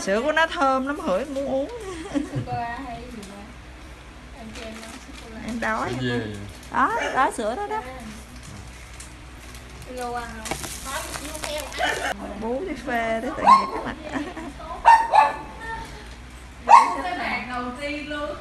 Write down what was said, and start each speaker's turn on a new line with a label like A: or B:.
A: sữa của nó thơm lắm hửi muốn uống.
B: Em
A: đói. Đó đó sữa đó đó. Bú đi phê đấy tự nhiên cái mặt. Đầu tiên luôn.